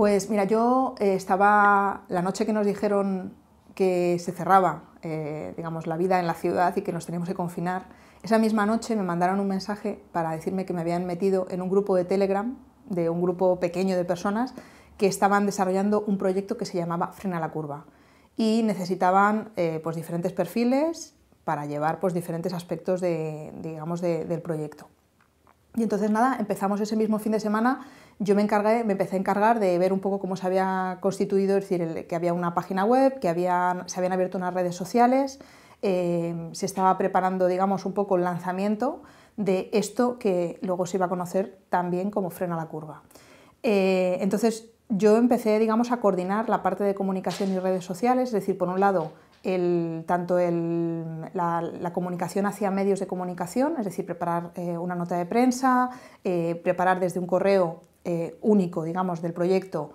Pues mira, yo eh, estaba la noche que nos dijeron que se cerraba, eh, digamos, la vida en la ciudad y que nos teníamos que confinar. Esa misma noche me mandaron un mensaje para decirme que me habían metido en un grupo de Telegram de un grupo pequeño de personas que estaban desarrollando un proyecto que se llamaba Frena la Curva y necesitaban eh, pues, diferentes perfiles para llevar pues, diferentes aspectos de, digamos, del proyecto. Y entonces nada, empezamos ese mismo fin de semana, yo me, encargué, me empecé a encargar de ver un poco cómo se había constituido, es decir, que había una página web, que habían, se habían abierto unas redes sociales, eh, se estaba preparando digamos, un poco el lanzamiento de esto que luego se iba a conocer también como frena la curva. Eh, entonces yo empecé digamos, a coordinar la parte de comunicación y redes sociales, es decir, por un lado, tanto la, comunicación hacia medios de comunicación, es decir, preparar eh, una nota de prensa, preparar desde un correo único digamos, del proyecto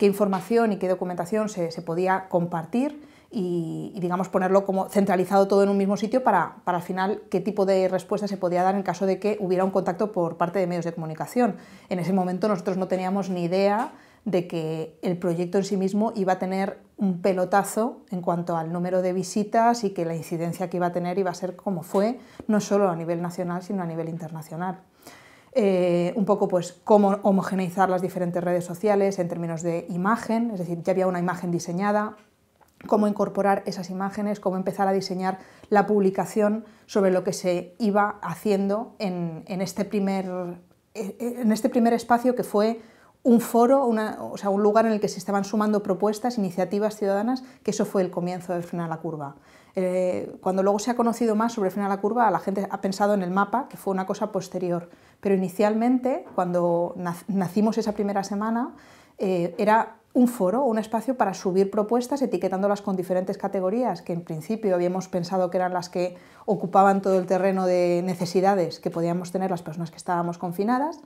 qué información y qué documentación se, se podía compartir y, digamos ponerlo como centralizado todo en un mismo sitio para, para al final qué tipo de respuesta se podía dar en caso de que hubiera un contacto por parte de medios de comunicación. En ese momento nosotros no teníamos ni idea de que el proyecto en sí mismo iba a tener un pelotazo en cuanto al número de visitas y que la incidencia que iba a tener iba a ser como fue, no solo a nivel nacional, sino a nivel internacional. Eh, un poco pues cómo homogeneizar las diferentes redes sociales en términos de imagen, es decir, ya había una imagen diseñada, cómo incorporar esas imágenes, cómo empezar a diseñar la publicación sobre lo que se iba haciendo en, este, primer, en este primer espacio que fue un foro, o sea, un lugar en el que se estaban sumando propuestas, iniciativas ciudadanas, que eso fue el comienzo de Frena la Curva. Eh, cuando luego se ha conocido más sobre Frena la Curva, la gente ha pensado en el mapa, que fue una cosa posterior. Pero inicialmente, cuando nacimos esa primera semana, eh, era un foro, un espacio para subir propuestas etiquetándolas con diferentes categorías que en principio habíamos pensado que eran las que ocupaban todo el terreno de necesidades que podíamos tener las personas que estábamos confinadas.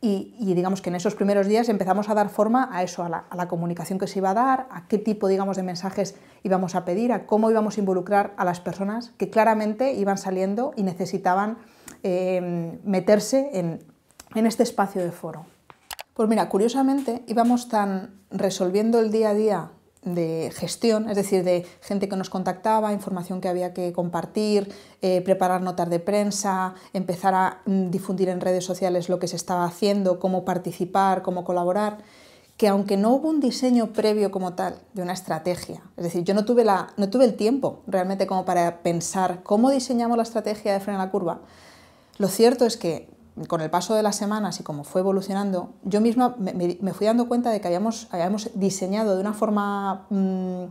Y, digamos que en esos primeros días empezamos a dar forma a eso, a la, comunicación que se iba a dar, a qué tipo digamos, de mensajes íbamos a pedir, a cómo íbamos a involucrar a las personas que claramente iban saliendo y necesitaban eh, meterse en, en este espacio de foro. Pues mira, curiosamente íbamos tan resolviendo el día a día de gestión, es decir, de gente que nos contactaba, información que había que compartir, eh, preparar notas de prensa, empezar a mm, difundir en redes sociales lo que se estaba haciendo, cómo participar, cómo colaborar, que aunque no hubo un diseño previo como tal de una estrategia, es decir, yo no tuve, la, no tuve el tiempo realmente como para pensar cómo diseñamos la estrategia de freno a la curva, lo cierto es que con el paso de las semanas y como fue evolucionando, yo misma me, fui dando cuenta de que habíamos, habíamos diseñado de una forma, mm,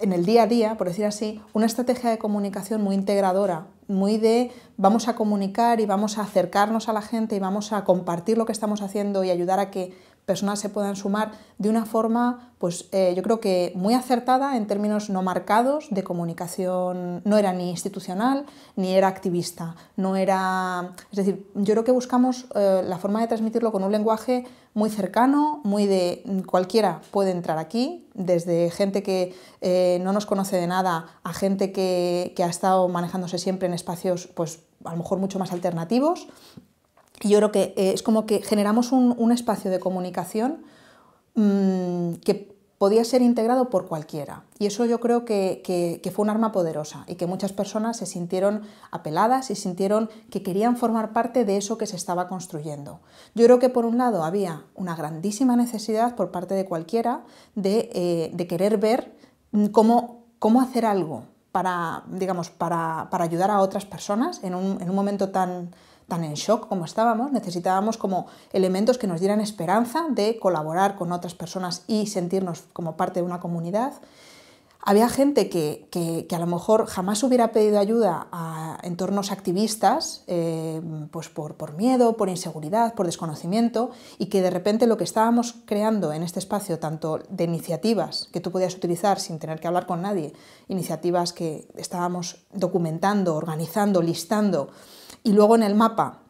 en el día a día, por decir así, una estrategia de comunicación muy integradora, muy de vamos a comunicar y vamos a acercarnos a la gente y vamos a compartir lo que estamos haciendo y ayudar a que personas se puedan sumar de una forma, pues eh, yo creo que muy acertada en términos no marcados de comunicación, no era ni institucional ni era activista, no era, es decir, yo creo que buscamos eh, la forma de transmitirlo con un lenguaje muy cercano, muy de cualquiera puede entrar aquí, desde gente que eh, no nos conoce de nada a gente que, que ha estado manejándose siempre en espacios, pues a lo mejor mucho más alternativos yo creo que eh, es como que generamos un, espacio de comunicación mm, que podía ser integrado por cualquiera. Y eso yo creo que, fue un arma poderosa y que muchas personas se sintieron apeladas y sintieron que querían formar parte de eso que se estaba construyendo. Yo creo que por un lado había una grandísima necesidad por parte de cualquiera de, eh, querer ver mm, cómo, cómo hacer algo para, digamos, para, ayudar a otras personas en un, en un momento tan tan en shock como estábamos, necesitábamos como elementos que nos dieran esperanza de colaborar con otras personas y sentirnos como parte de una comunidad. Había gente que, a lo mejor jamás hubiera pedido ayuda a entornos activistas, eh, pues por, por, miedo, por inseguridad, por desconocimiento, y que de repente lo que estábamos creando en este espacio, tanto de iniciativas que tú podías utilizar sin tener que hablar con nadie, iniciativas que estábamos documentando, organizando, listando, y luego en el mapa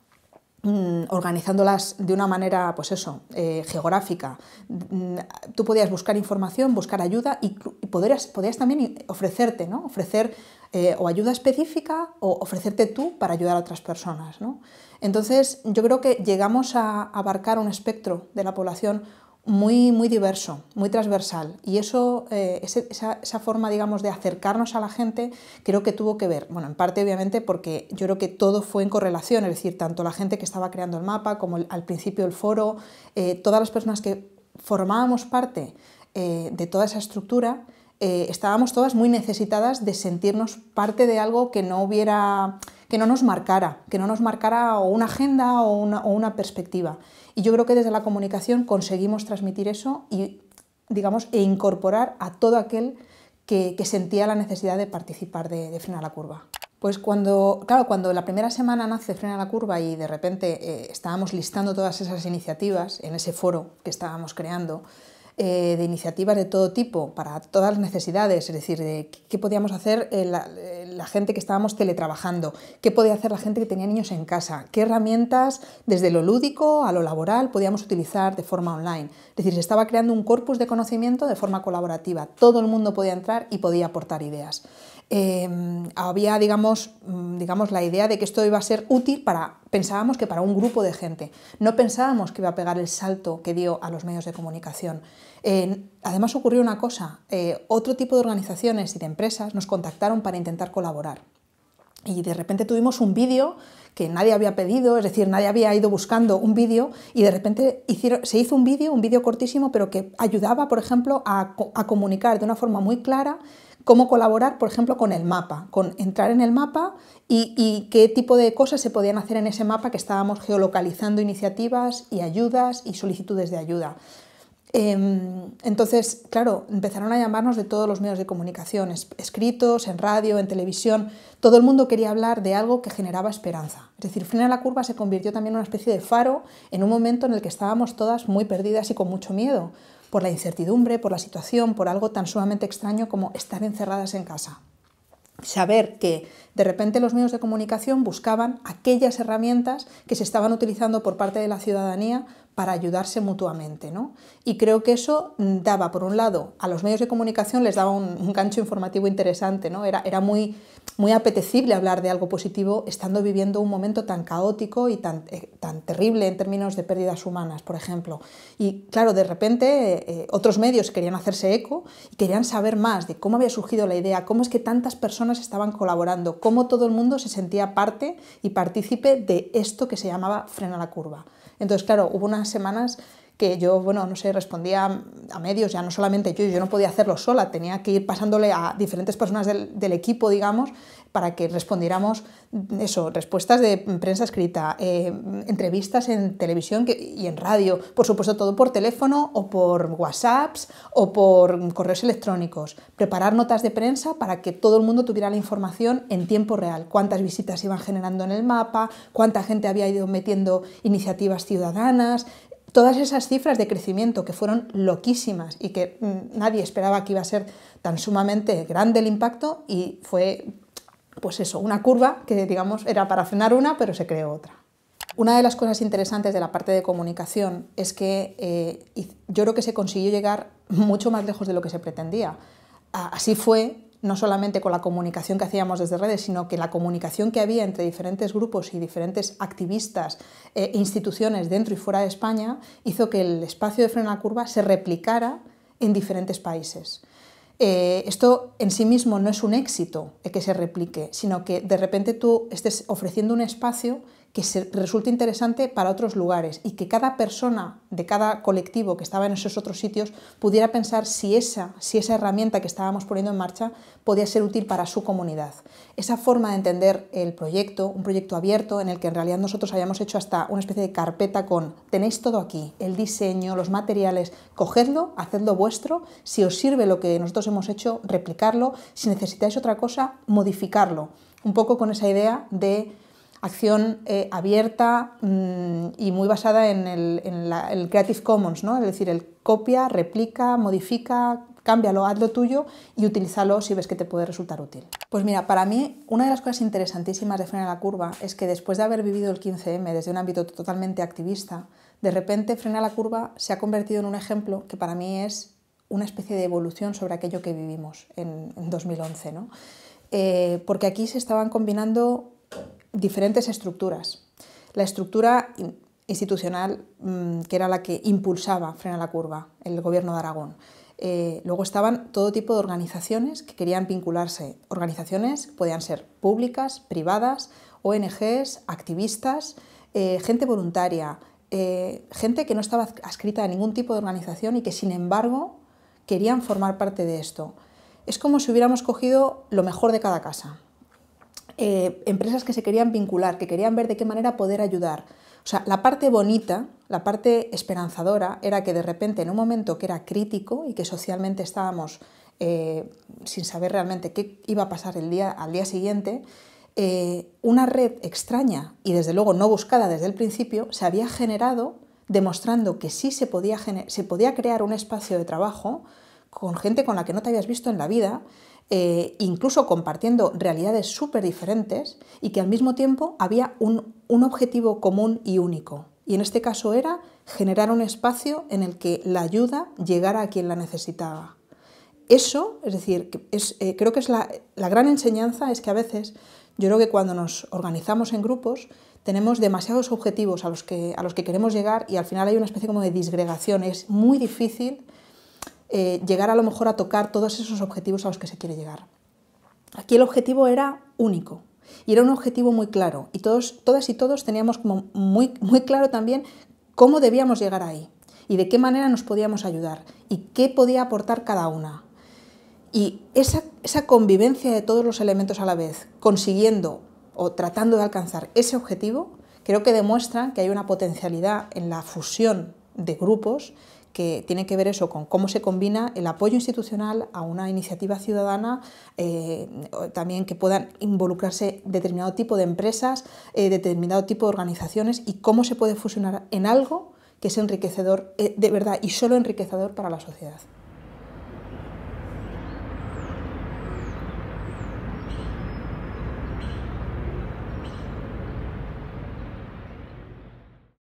mm, organizándolas de una manera, pues eso, eh, geográfica. Mm, tú podías buscar información, buscar ayuda y, podrías, podías, también ofrecerte, ¿no? Ofrecer eh, o ayuda específica o ofrecerte tú para ayudar a otras personas, ¿no? Entonces, yo creo que llegamos a abarcar un espectro de la población muy, muy diverso, muy transversal. Y eso, eh, esa, esa, forma, digamos, de acercarnos a la gente, creo que tuvo que ver, bueno, en parte obviamente porque yo creo que todo fue en correlación, es decir, tanto la gente que estaba creando el mapa como al principio el foro, eh, todas las personas que formábamos parte eh, de toda esa estructura, estábamos todas muy necesitadas de sentirnos parte de algo que no hubiera, que no nos marcara, que no nos marcara una agenda o una, o una perspectiva. Y yo creo que desde la comunicación conseguimos transmitir eso y, digamos, e incorporar a todo aquel que, sentía la necesidad de participar de, de Frena la Curva. Pues cuando, claro, cuando la primera semana nace Frena la Curva y de repente eh, estábamos listando todas esas iniciativas en ese foro que estábamos creando, eh, de iniciativas de todo tipo para todas las necesidades, es decir, de qué podíamos hacer eh, eh, la, gente que estábamos teletrabajando, qué podía hacer la gente que tenía niños en casa, qué herramientas desde lo lúdico a lo laboral podíamos utilizar de forma online. Es decir, se estaba creando un corpus de conocimiento de forma colaborativa, todo el mundo podía entrar y podía aportar ideas. Había, digamos, mm, digamos, la idea de que esto iba a ser útil para, pensábamos que para un grupo de gente, no pensábamos que iba a pegar el salto que dio a los medios de comunicación. además ocurrió una cosa, eh, otro tipo de organizaciones y de empresas nos contactaron para intentar colaborar. Y de repente tuvimos un vídeo que nadie había pedido, es decir, nadie había ido buscando un vídeo y de repente se hizo un vídeo, un vídeo cortísimo, pero que ayudaba, por ejemplo, a comunicar de una forma muy clara cómo colaborar, por ejemplo, con el mapa, con entrar en el mapa y, qué tipo de cosas se podían hacer en ese mapa que estábamos geolocalizando iniciativas y ayudas y solicitudes de ayuda. Em, entonces, claro, empezaron a llamarnos de todos los medios de comunicación, escritos, en radio, en televisión. Todo el mundo quería hablar de algo que generaba esperanza. Es decir, Frena la Curva se convirtió también en una especie de faro en un momento en el que estábamos todas muy perdidas y con mucho miedo por la incertidumbre, por la situación, por algo tan sumamente extraño como estar encerradas en casa. Saber que de repente los medios de comunicación buscaban aquellas herramientas que se estaban utilizando por parte de la ciudadanía para ayudarse mutuamente. ¿no? Y creo que eso daba, por un lado, a los medios de comunicación les daba un, gancho informativo interesante, ¿no? era, era muy, muy apetecible hablar de algo positivo estando viviendo un momento tan caótico y tan, eh, tan terrible en términos de pérdidas humanas, por ejemplo. Y claro, de repente eh, otros medios querían hacerse eco y querían saber más de cómo había surgido la idea, cómo es que tantas personas estaban colaborando, cómo todo el mundo se sentía parte y partícipe de esto que se llamaba frena la curva. Entonces, claro, hubo semanas que yo, bueno, no sé, respondía a medios, ya no solamente yo, yo no podía hacerlo sola, tenía que ir pasándole a diferentes personas del, equipo, digamos, para que respondiéramos eso, respuestas de prensa escrita, eh, entrevistas en televisión y en radio, por supuesto todo por teléfono o por WhatsApps o por correos electrónicos, preparar notas de prensa para que todo el mundo tuviera la información en tiempo real, cuántas visitas iban generando en el mapa, cuánta gente había ido metiendo iniciativas ciudadanas, todas esas cifras de crecimiento que fueron loquísimas y que mm, nadie esperaba que iba a ser tan sumamente grande el impacto y fue pues eso, una curva que digamos era para frenar una pero se creó otra. Una de las cosas interesantes de la parte de comunicación es que eh, yo creo que se consiguió llegar mucho más lejos de lo que se pretendía. Así fue no solamente con la comunicación que hacíamos desde redes, sino que la comunicación que había entre diferentes grupos y diferentes activistas e instituciones dentro y fuera de España hizo que el espacio de freno a curva se replicara en diferentes países. Eh, esto en sí mismo no es un éxito que se replique, sino que de repente tú estés ofreciendo un espacio que resulte interesante para otros lugares y que cada persona de cada colectivo que estaba en esos otros sitios pudiera pensar si esa, si esa herramienta que estábamos poniendo en marcha podía ser útil para su comunidad. Esa forma de entender el proyecto, un proyecto abierto en el que en realidad nosotros habíamos hecho hasta una especie de carpeta con tenéis todo aquí, el diseño, los materiales, cogedlo, hacedlo vuestro, si os sirve lo que nosotros hemos hecho, replicarlo, si necesitáis otra cosa, modificarlo. Un poco con esa idea de acción eh, abierta mm, y muy basada en, el, Creative Commons, ¿no? es decir, el copia, replica, modifica, cámbialo, hazlo tuyo y utilízalo si ves que te puede resultar útil. Pues mira, para mí una de las cosas interesantísimas de Frena la Curva es que después de haber vivido el 15M desde un ámbito totalmente activista, de repente Frena la Curva se ha convertido en un ejemplo que para mí es una especie de evolución sobre aquello que vivimos en, 2011. ¿no? Eh, porque aquí se estaban combinando diferentes estructuras. La estructura institucional mm, que era la que impulsaba Frena la Curva, el gobierno de Aragón. Eh, luego estaban todo tipo de organizaciones que querían vincularse. Organizaciones podían ser públicas, privadas, ONGs, activistas, eh, gente voluntaria, eh, gente que no estaba adscrita a ningún tipo de organización y que sin embargo querían formar parte de esto. Es como si hubiéramos cogido lo mejor de cada casa. Empresas que se querían vincular, que querían ver de qué manera poder ayudar. O sea, la parte bonita, la parte esperanzadora era que de repente en un momento que era crítico y que socialmente estábamos eh, sin saber realmente qué iba a pasar el día, al día siguiente, eh, una red extraña y desde luego no buscada desde el principio se había generado demostrando que sí se podía, se podía crear un espacio de trabajo con gente con la que no te habías visto en la vida eh, incluso compartiendo realidades súper diferentes y que al mismo tiempo había un, objetivo común y único. Y en este caso era generar un espacio en el que la ayuda llegara a quien la necesitaba. Eso, es decir, eh, creo que es la, gran enseñanza es que a veces yo creo que cuando nos organizamos en grupos tenemos demasiados objetivos a los, que, a los que queremos llegar y al final hay una especie como de disgregación. Es muy difícil eh, llegar a lo mejor a tocar todos esos objetivos a los que se quiere llegar. Aquí el objetivo era único y era un objetivo muy claro y todos, todas y todos teníamos como muy, muy claro también cómo debíamos llegar ahí y de qué manera nos podíamos ayudar y qué podía aportar cada una. Y esa, esa convivencia de todos los elementos a la vez, consiguiendo o tratando de alcanzar ese objetivo, creo que demuestra que hay una potencialidad en la fusión de grupos que tiene que ver eso con cómo se combina el apoyo institucional a una iniciativa ciudadana, eh, también que puedan involucrarse determinado tipo de empresas, eh, determinado tipo de organizaciones y cómo se puede fusionar en algo que es enriquecedor eh, de verdad y solo enriquecedor para la sociedad.